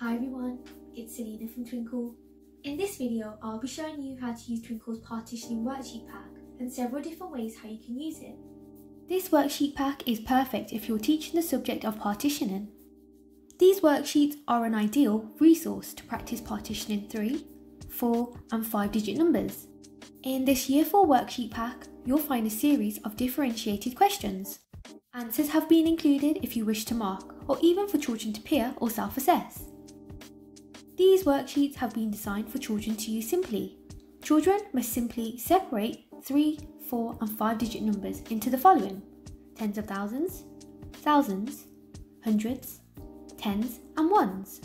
Hi everyone, it's Saleena from Twinkl. In this video, I'll be showing you how to use Twinkl's partitioning worksheet pack and several different ways how you can use it. This worksheet pack is perfect if you're teaching the subject of partitioning. These worksheets are an ideal resource to practice partitioning 3, 4 and 5 digit numbers. In this Year 4 worksheet pack, you'll find a series of differentiated questions. Answers have been included if you wish to mark, or even for children to peer or self-assess. These worksheets have been designed for children to use simply. Children must simply separate 3, 4 and 5 digit numbers into the following tens of thousands, thousands, hundreds, tens and ones.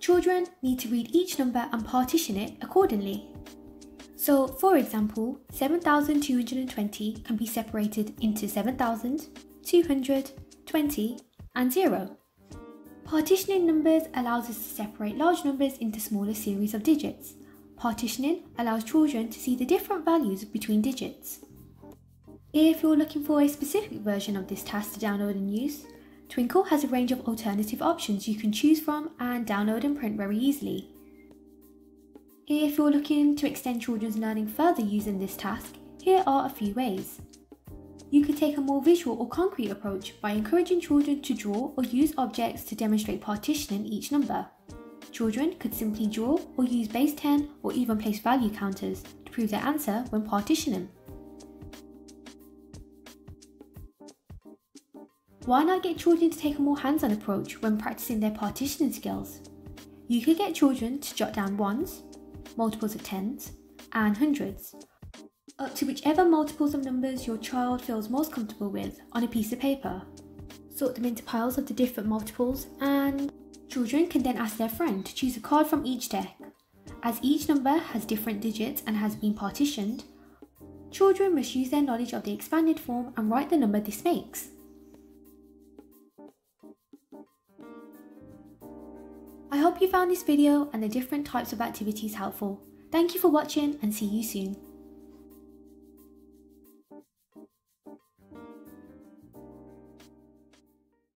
Children need to read each number and partition it accordingly. So for example, 7,220 can be separated into 7,000, 200, 20 and 0. Partitioning numbers allows us to separate large numbers into smaller series of digits. Partitioning allows children to see the different values between digits. If you're looking for a specific version of this task to download and use, Twinkl has a range of alternative options you can choose from and download and print very easily. If you're looking to extend children's learning further using this task, here are a few ways. You could take a more visual or concrete approach by encouraging children to draw or use objects to demonstrate partitioning each number. Children could simply draw or use base 10 or even place value counters to prove their answer when partitioning. Why not get children to take a more hands-on approach when practicing their partitioning skills? You could get children to jot down ones, multiples of tens, and hundreds, up to whichever multiples of numbers your child feels most comfortable with on a piece of paper. Sort them into piles of the different multiples and children can then ask their friend to choose a card from each deck. As each number has different digits and has been partitioned, children must use their knowledge of the expanded form and write the number this makes. I hope you found this video and the different types of activities helpful. Thank you for watching and see you soon.